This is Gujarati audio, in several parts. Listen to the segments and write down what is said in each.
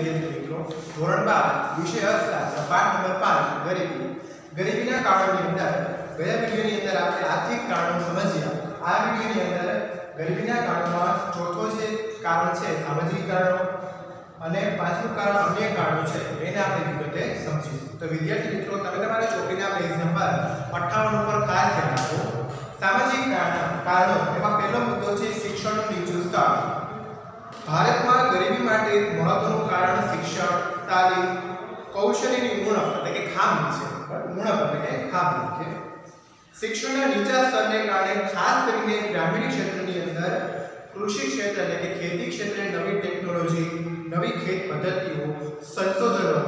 વિદ્યાર્થી મિત્રો નંબર પાંચ, ગરીબી. ગરીબીના કારણોની અંદર, ગયા અંદર આપણે આર્થિક કારણો સમજ્યા આ વિડીયોની અંદર ગરીબીના કારણોમાં ચોથો જે કારણ છે, સામાજિક કારણો અને પાંચમું કારણ અન્ય કારણો છે, એને આપણે વિગતે સમજીશું. તો વિદ્યાર્થી મિત્રો, તમે તમારા ચોપડીના પેજ નંબર 58 ઉપર ખાસ ધ્યાન આપો કારણો એમાં પહેલો મુદ્દો છે શિક્ષણનું નીચું સ્તર ભારતમાં ગરીબી માટે મહત્વનું કારણ શિક્ષણ, તાલીમ, કૌશલ્યની ઉણપ એટલે કે ખામી છે? ઉણપ એટલે ખામી છે શિક્ષણના નીચા સ્તરને કારણે ખાસ કરીને ગ્રામીણ ક્ષેત્રની અંદર કૃષિ ક્ષેત્ર એટલે કે ખેતી ક્ષેત્રે નવી ટેકનોલોજી, નવી ખેત પદ્ધતિઓ, સંશોધનો,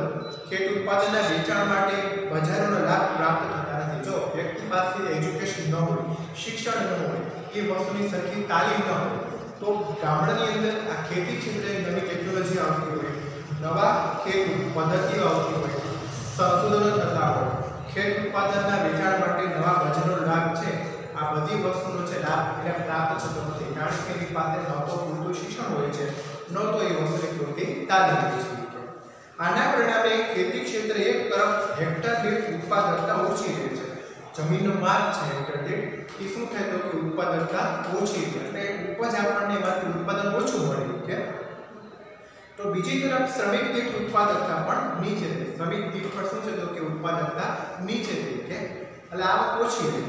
ખેત ઉત્પાદનના વેચાણ માટે બજારોનો લાભ પ્રાપ્ત થતા નથી જો વ્યક્તિ પાસે એજ્યુકેશન ન હોય, શિક્ષણ ન હોય, એ વસ્તુની સરખી તાલીમ ન હોય તો ગામડાની અંદર આ ખેતી ક્ષેત્રે નવી ટેકનોલોજી આવતી હોય, નવા ખેત પદ્ધતિઓ આવતી હોય, સંશોધનો થતા હોય, ખેત ઉત્પાદનના વેચાણ માટે નવા બજારનો લાભ છે, આ બધી વસ્તુનો છે લાભ એને પ્રાપ્ત થતો નથી. કારણ કે એની પાસે ન તો પૂરતું શિક્ષણ હોય છે ન તો એ વસ્તુની પૂરતી તાલીમ હોય છે. આના પરિણામે ખેતી ક્ષેત્રે એક તરફ હેક્ટર દીઠ ઉત્પાદકતા ઓછી રહે છે. જમીનનો માપ છે હેક્ટર દીઠ એ શું થાય તો કે ઉત્પાદકતા ઓછી છે એટલે ઉપજ આપણને એમાંથી ઉત્પાદન ઓછું મળે, ઓકે? તો બીજી તરફ શ્રમિક દીઠ ઉત્પાદકતા પણ નીચે છે. શ્રમિક દીઠ પર શું છે તો કે ઉત્પાદકતા નીચે છે કે એટલે આવક ઓછી રહે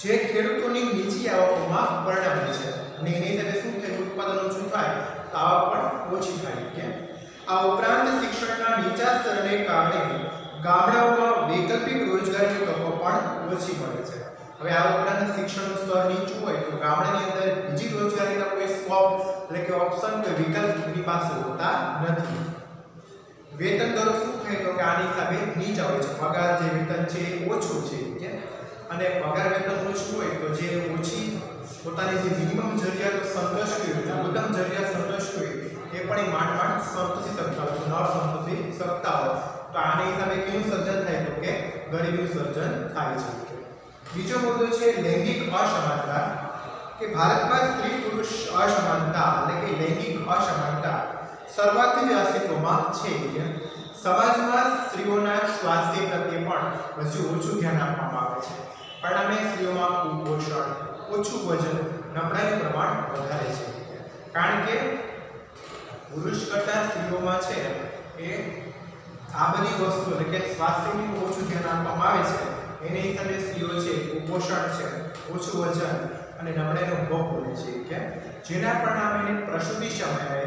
જે ખેડૂતોની નીચી આવકોમાં પરિણમે છે. અને એની સાથે શું થાય, ઉત્પાદન ઓછું થાય, તો આવક પણ ઓછી થાય કે આ ઉપરાંત શિક્ષણના નીચા સ્તરને કારણે ગામડાઓમાં વૈકલ્પિક રોજગારીની તકો પણ ઓછી મળે છે. હવે આ ઉપરાંત શિક્ષણનું સ્તર નીચું હોય તો ગામડાની અંદર બીજી રોજગારીના કોઈ સ્કોપ એટલે કે ઓપ્શન કે વિકલ્પની પાસે હોતા નથી. વેતન દરો શું થાય તો કે આની હિસાબે નીચા હોય છે. પગાર જે વેતન છે એ ઓછું છે કે અને પગાર વેતન ઓછું હોય તો જે ઓછી પોતાની જે મિનિમમ જરૂરિયાત સંતોષવી હોય લઘુત્તમ જરૂરિયાત સંતોષવી હોય, એ પણ એ માંડ માંડ સંતોષી શકતા હોય ન સંતોષી શકતા હોય. તો આની હિસાબે કેવું સર્જન થાય તો કે ગરીબીનું સર્જન થાય છે. બીજો મુદ્દો છે લૈંગિક અસમાનતા, કે ભારતમાં સ્ત્રી પુરુષ અસમાનતા એટલે કે લૈંગિક અસમાનતા શરૂઆતથી અસ્તિત્વમાં છે. સમાજમાં સ્ત્રીઓના સ્વાસ્થ્ય પ્રત્યે પણ હજુ ઓછું ધ્યાન આપવામાં આવે છે. પરિણામે સ્ત્રીઓમાં કુપોષણ, ઓછું વજન નબળાઈનું પ્રમાણ વધારે છે. કારણ કે પુરુષ કરતાં સ્ત્રીઓમાં છે એ આ બધી વસ્તુ એટલે કે સ્વાસ્થ્યની ઓછું ધ્યાન આપવામાં આવે છે, એને હિસાબે સ્ત્રીઓ છે, કુપોષણ છે, ઓછું વજન અને નબળાઈનો ભોગ બને છે કે જેના પરિણામે એને પ્રસૂતિ સમયે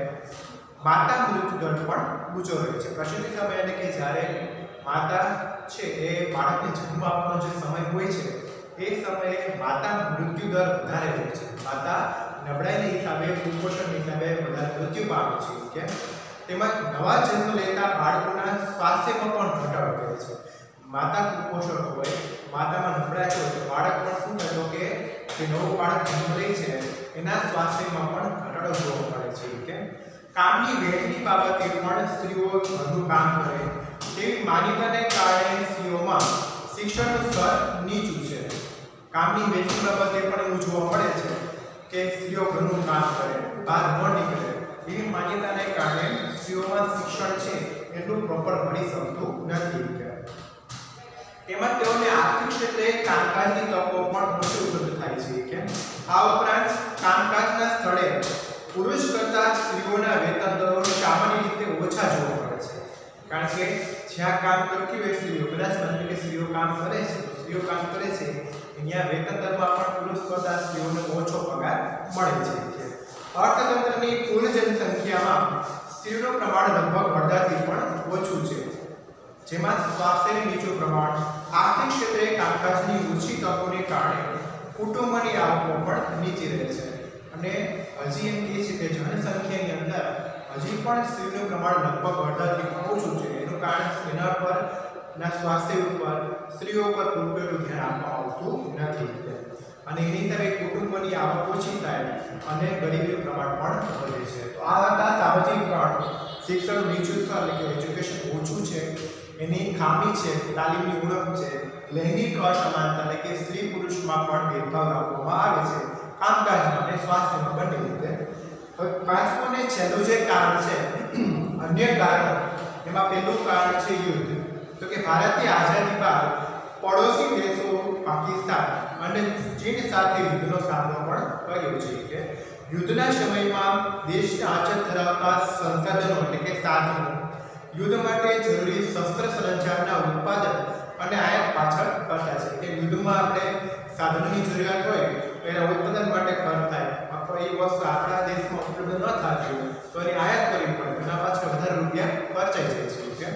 માતા મૃત્યુદર પણ ઊંચો રહે છે. પ્રસૂતિ સમય એટલે કે જ્યારે માતા છે એ બાળકને જન્મ આપવાનો જે સમય હોય છે, એ સમયે માતા મૃત્યુદર વધારે હોય છે. માતા નબળાઈના હિસાબે, કુપોષણના હિસાબે વધારે મૃત્યુ પામે છે કે તેમજ નવા જન્મ લેતા બાળકોના સ્વાસ્થ્યમાં પણ ઘટાડો કરે છે. માતા કુપોષણ હોય, માતામાં નબળાઈ હોય, તો બાળક પણ શું થયો? કે જે નવું બાળક જન્મ લે છે, એના સ્વાસ્થ્યમાં પણ ઘટાડો જોવા મળે છે કે કામની વહેંચણી બાબતે પણ સ્ત્રીઓ વધુ કામ કરે. તેવી માન્યતાને કારણે સ્ત્રીઓમાં શિક્ષણનું સ્તર નીચું છે. કામની વહેંચણી બાબતે પણ એવું જોવા મળે છે કે સ્ત્રીઓ ઘરનું કામ કરે, બહાર ન નીકળે. એવી માન્યતાને કારણે સ્ત્રીઓમાં શિક્ષણ છે એટલું પ્રોપર મળી શકતું નથી તેમજ તેઓને આર્થિક ક્ષેત્રે કામકાજની તકો પણ ઓછી ઉપલબ્ધ થાય છે કે આ ઉપરાંત કામકાજના સ્થળે પુરુષ કરતાં સ્ત્રીઓના વેતન દરો સામાન્ય રીતે ઓછા જોવા મળે છે. કારણ કે જ્યાં કામ કરતી હોય સ્ત્રીઓ કદાચ માની કે સ્ત્રીઓ કામ કરે છે સ્ત્રીઓ કામ કરે છે અહીંયા વેતન દરમાં પણ પુરુષ કરતાં સ્ત્રીઓને ઓછો પગાર મળે છે. અર્થતંત્રની કુલ જનસંખ્યામાં સ્ત્રીનું પ્રમાણ લગભગ અડધાથી પણ ઓછું છે. જેમાં સ્વાસ્થ્યની નીચું પ્રમાણ, આર્થિક ક્ષેત્રે કામકાજની ઓછી તકોને કારણે કુટુંબની આવકો પણ નીચી રહે છે. અને હજી એમ કહે છે કે જનસંખ્યાની અંદર હજી પણ સ્ત્રીનું પ્રમાણ લગભગ અડધાથી ઓછું છે. એનું કારણ એના પર ના સ્વાસ્થ્ય ઉપર, સ્ત્રીઓ પર પૂરતું ધ્યાન આપવામાં આવતું નથી. અને એની તરફ કુટુંબની આવક ઓછી થાય અને ગરીબીનું પ્રમાણ પણ વધે છે. તો આ હતા સામાજિક કારણો શિક્ષણ નીચું સ્તર એટલે કે એજ્યુકેશન ઓછું છે, એની ખામી છે, તાલીમની ઉણપ છે, લૈંગિક અસમાનતા એટલે કે સ્ત્રી પુરુષમાં પણ ભેદભાવ રાખવામાં આવે છે કામકાજમાં અને સ્વાસ્થ્યમાં બંને રીતે. પાંચમું ને છેલ્લું જે કારણ છે, અન્ય કારણ, એમાં પહેલું કારણ છે યુદ્ધ. તો કે ભારતની આઝાદી બાદ પડોશી દેશો પાકિસ્તાન અને ચીન સાથે યુદ્ધનો સામનો પણ કર્યો છે કે યુદ્ધના સમયમાં દેશના આચર ધરાવતા સંસાધનો એટલે કે સાધનો, યુદ્ધ માટે જરૂરી શસ્ત્ર સરંજામના ઉત્પાદન અને આયાત પાછળ કરતા છે. કે યુદ્ધમાં આપણે સાધનોની જરૂરિયાત હોય તો એના ઉત્પાદન માટે ખર્ચ થાય અથવા એ વસ્તુ આપણા દેશમાં ઉપલબ્ધ ન થતી હોય તો એની આયાત કરવી પડે એના પાછળ વધારે રૂપિયા ખર્ચાઈ જાય છે ઓકે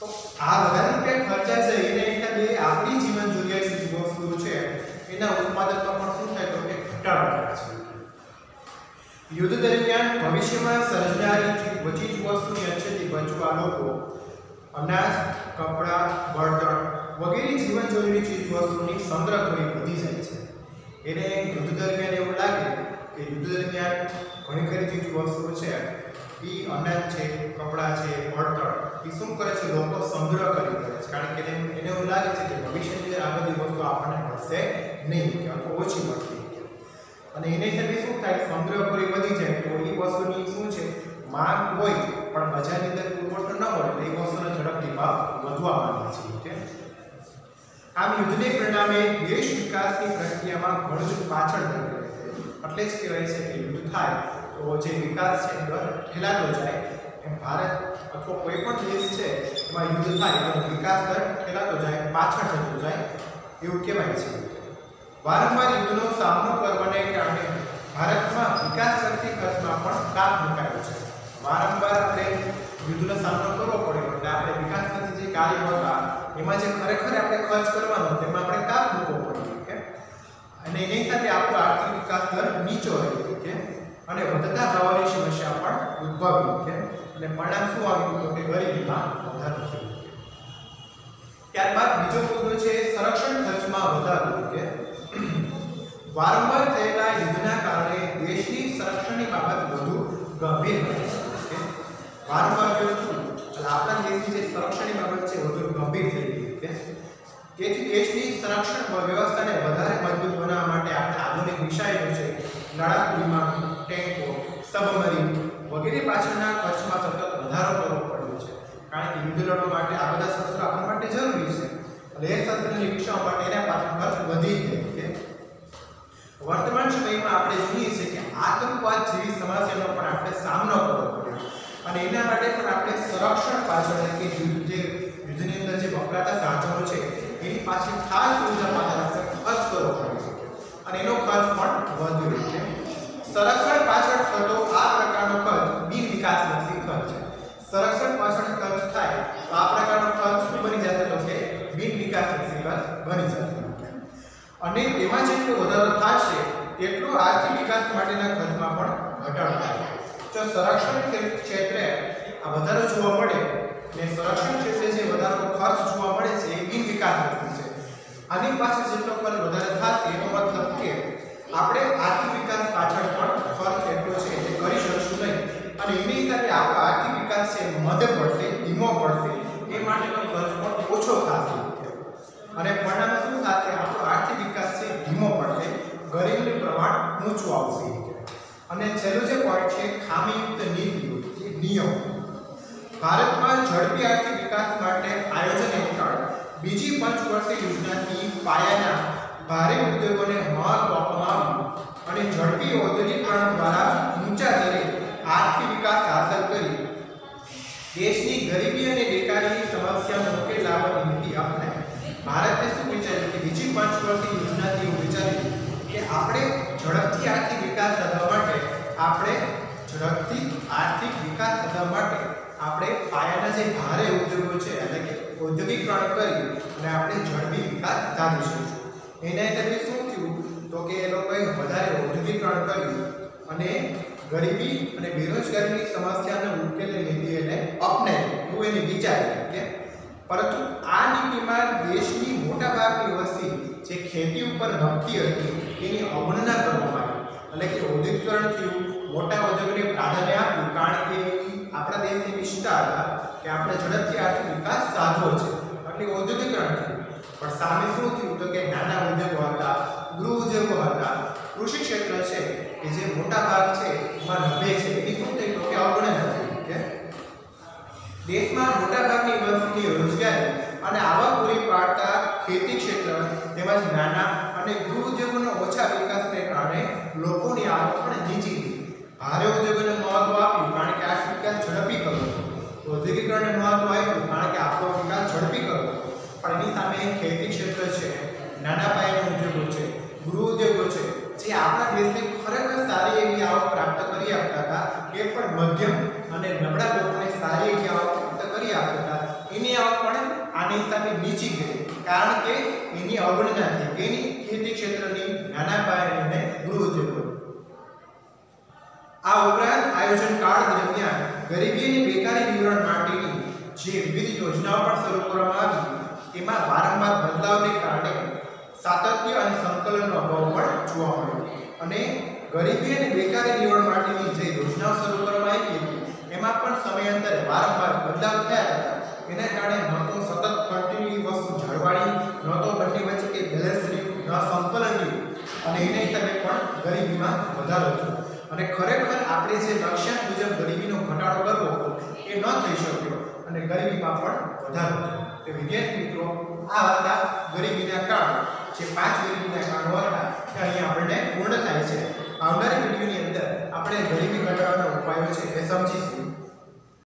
તો આ વધારે રૂપિયા ખર્ચાય છે એને હિસાબે આપણી જીવન જરૂરિયાતની જે વસ્તુઓ છે એના ઉત્પાદનમાં પણ શું થાય તો કે ઘટાડો થાય છે યુદ્ધ ભવિષ્યમાં સર્જનારી જ વસ્તુની અછતથી બચવા લોકો, અનાજ, કપડાં, બળતણ વગેરે જીવન જરૂરી ચીજ વસ્તુની સંગ્રહ કરી વધી જાય છે. એને યુદ્ધ દરમિયાન એવું લાગે કે યુદ્ધ દરમિયાન ઘણી ખરી ચીજ વસ્તુઓ છે એ અનાજ છે, કપડાં છે, બળતણ એ શું કરે છે લોકો સંગ્રહ કરી કરે છે. કારણ કે એને એવું લાગે છે કે ભવિષ્યની અંદર આ બધી વસ્તુ આપણને મળશે નહીં, કે ઓછી મળશે અને એને હિસાબે શું થાય, સંગ્રહ કરી વધી જાય. તો એ વસ્તુની શું છે, માંગ હોય, પણ બજારની અંદર પુરવઠો ન હોય તો એ વસ્તુનો ઝડપથી ભાવ વધવા માંડે છે, ઓકે? આમ યુદ્ધને પરિણામે દેશ વિકાસની પ્રક્રિયામાં ઘણું જ પાછળ ગયો છે. એટલે જ કહેવાય છે કે યુદ્ધ થાય, તો જે વિકાસ છે દર ઠેલાતો જાય. એમ ભારત અથવા કોઈ પણ દેશ છે, એમાં યુદ્ધ થાય તો વિકાસ દર ઠેલાતો જાય, પાછળ જતો જાય, એવું કહેવાય છે. વારંવાર યુદ્ધનો સામનો કરવાને કારણે ભારતમાં વિકાસ શક્તિ ખર્ચમાં પણ કાપ મુકાયો છે. વારંવાર આપણે યુદ્ધનો સામનો કરવો પડ્યો એટલે આપણે વિકાસ શક્તિ જે કાર્યો હતા, એમાં જે ખરેખર આપણે ખર્ચ કરવાનો, તેમાં આપણે કાપ મૂકવો પડ્યો કે અને એની સાથે આપણો આર્થિક વિકાસ દર નીચો રહ્યો કે અને વધતા ભાવોની સમસ્યા પણ ઉદ્ભવી છે અને પરિણામ શું આવ્યું, તો કે ગરીબીમાં વધારો થયો ત્યારબાદ બીજો મુદ્દો છે, સંરક્ષણ ખર્ચમાં વધારો કે વારંવાર થયેલા યુદ્ધના કારણે દેશની સંરક્ષણની બાબત વધુ ગંભીર બની છે. વારંવાર જોયું છું એટલે આપણા દેશની જે સંરક્ષણની બાબત છે વધુ ગંભીર થઈ ગઈ છે તેથી દેશની સંરક્ષણ વ્યવસ્થાને વધારે મજબૂત બનાવવા માટે આપણે આધુનિક વિષયો છે લડાકુ વિમાન ટેન્કો, સબમરીન વગેરે પાછળના ખર્ચમાં સતત વધારો કરવો પડ્યો છે. કારણ કે યુદ્ધ લડવા માટે આ બધા શસ્ત્રો આપણા માટે જરૂરી છે એટલે એ શસ્ત્રને વિકસાવવા માટે એના પાછળ ખર્ચ વધી ગયો છે સમયમાં આપણે જોઈએ છે કે આતંકવાદ જેવી સમસ્યાનો પણ આપણે સામનો કરવો પડ્યો. અને એના માટે પણ આપણે સંરક્ષણ પાછળ કે જે યુદ્ધની અંદર જે વપરાતા સાધનો છે, એની પાછળ ખાસ પાછળ આપણે ખર્ચ કરવો પડ્યો અને એનો ખર્ચ પણ વધુ છે સંરક્ષણ પાછળ થતો આ પ્રકારનો ખર્ચ બિન વિકાસલક્ષી ખર્ચ. છે સંરક્ષણ પાછળ ખર્ચ થાય તો આ પ્રકારનો ખર્ચ શું બની જશે તો કે બિન વિકાસલક્ષી ખર્ચ બની જશે. અને તેમાં જેટલો વધારો થશે એટલો આર્થિક વિકાસ માટેના ખર્ચમાં પણ ઘટાડો થાય જો સંરક્ષણ ક્ષેત્રે આ વધારો જોવા મળે ને સંરક્ષણ ક્ષેત્રે જે વધારો ખર્ચ જોવા મળે છે એ બિન વિકાસલક્ષી છે. આની પાસે જેટલો ખર્ચ વધારે થશે એનો મતલબ કે આપણે આર્થિક વિકાસ પાછળ પણ ખર્ચ એટલો છે એ કરી શકશું નહીં. અને એની હિસાબે આપણો આર્થિક વિકાસ છે મદદ પડશે ધીમો પડશે, એ માટેનો ખર્ચ પણ ઓછો થશે અને પરિણામે શું થશે આપણો આર્થિક વિકાસ છે ધીમો પડશે ગરીબીનું ઊંચું આવશે અને છેલ્લો જે પોઈન્ટ છે, ખામીયુક્ત નીતિઓ જે નિયમ. ભારતમાં ઝડપી આર્થિક વિકાસ માટે આયોજન હેઠળ બીજી પંચવર્ષીય યોજનાથી પાયાના ભારે ઉદ્યોગોને મહત્વ આપવામાં અને ઝડપી ઔદ્યોગિકરણ દ્વારા ઊંચા દરે આર્થિક વિકાસ હાંસલ કરી દેશની ગરીબી અને બેકારીની સમસ્યાનો ઉકેલ લાવવાની નીતિ અપનાવી ભારતે શું વિચાર્યું કે બીજી પંચવર્ષીય યોજનાથી એવું વિચાર્યું કે આપણે ઝડપથી આર્થિક વિકાસ થવા માટે આપણે ઝડપથી આર્થિક વિકાસ થવા માટે આપણે પાયાના જે ભારે ઉદ્યોગો છે, એટલે કે ઔદ્યોગિકરણ કરી અને આપણે ઝડપી વિકાસ સાધીશું એના હિસાબે શું થયું? તો કે એ લોકોએ વધારે ઔદ્યોગિકરણ કર્યું અને ગરીબી અને બેરોજગારીની સમસ્યાને ઉકેલની નીતિ એને અપનાવી. એવું એને વિચાર્યું કે પરંતુ આ નીતિમાં દેશની મોટાભાગની વસ્તી જે ખેતી ઉપર નમતી હતી એની અવગણના કરવામાં આવી એટલે કે ઔદ્યોગિકરણ થયું મોટા ઉદ્યોગોને પ્રાધાન્ય આપ્યું, કારણ કે આપણા દેશની નિષ્ઠા હતા કે આપણે ઝડપથી આર્થિક વિકાસ સાધવો છે, એટલે ઔદ્યોગિકરણ થયું પણ સામે શું થયું? તો કે નાના ઉદ્યોગો હતા, ગૃહ ઉદ્યોગો હતા, કૃષિ ક્ષેત્ર છે કે જે મોટા ભાગ છે, એમાં નભે છે. એની શું થઈ? તો કે અવગણના થઈ કે દેશમાં મોટાભાગની વસ્તી રોજગારી અને આવક પૂરી પાડતા ખેતી ક્ષેત્ર, તેમજ નાના અને ગૃહ ઉદ્યોગોનો ઓછા વિકાસને કારણે લોકોની આવક પણ નીચી ગઈ. ભારે ઉદ્યોગોને મહત્વ આપ્યું, કારણ કે આ વિકાસ ઝડપી કરવો ઔદ્યોગિકરણને મહત્વ આપ્યું, કારણ કે આપણો વિકાસ ઝડપી કરવો પણ એની સામે ખેતી ક્ષેત્ર છે, નાના પાયાના ઉદ્યોગો છે ગૃહ ઉદ્યોગો છે, જે આપણા દેશને ખરેખર સારી એવી આવક પ્રાપ્ત કરી આપતા હતા એ પણ મધ્યમ અને નબળા લોકોને સારી એવી આવક પ્રાપ્ત કરી આપતા હતા. એની આવક પણ આની સામે નીચી ગઈ, કારણ કે એની અવગણનાથી એની ખેતી ક્ષેત્રની નાના પાયે અને ગૃહ ઉદ્યોગો. આ ઉપરાંત આયોજન કાળ દરમિયાન ગરીબી અને બેકારી નિવારણ માટેની જે વિવિધ યોજનાઓ પણ શરૂ કરવામાં આવી તેમાં વારંવાર બદલાવને કારણે સાતત્ય અને સંકલનનો અભાવ પણ જોવા મળ્યો. અને ગરીબી અને બેકારી નિવારણ માટેની જે યોજનાઓ શરૂ કરવામાં આવી હતી, એમાં પણ સમયાંતરે વારંવાર બદલાવ થયા હતા. એના કારણે ન તો સતત કન્ટિન્યુ વસ્તુ જાળવાણી ન તો બંને વચ્ચે કે બેલેન્સ રહ્યું ન સંકલનની અને એને હિસાબે પણ ગરીબીમાં વધારો થયો. અને ખરેખર આપણે જે લક્ષ્યાંક મુજબ ગરીબીનો ઘટાડો કરવો એ ન થઈ શક્યો અને ગરીબીમાં પણ વધારો થયો. તો વિદ્યાર્થી મિત્રો, આ હતા ગરીબીના કારણો જે પાંચ ગરીબીના કારણો હતા તે અહીંયા આપણને પૂર્ણ થાય છે. આવનારી વિડીયોની અંદર આપણે ગરીબી ઘટાડવાના ઉપાયો છે, એ સમજીશું.